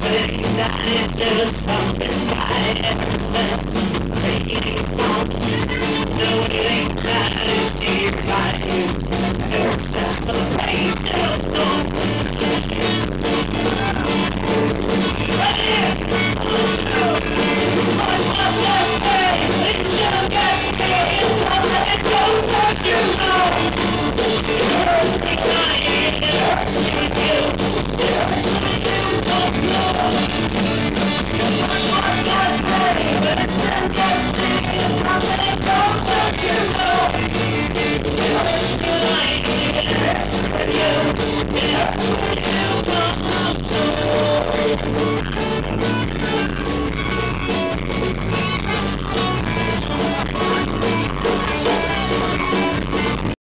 But if that is I Yeah.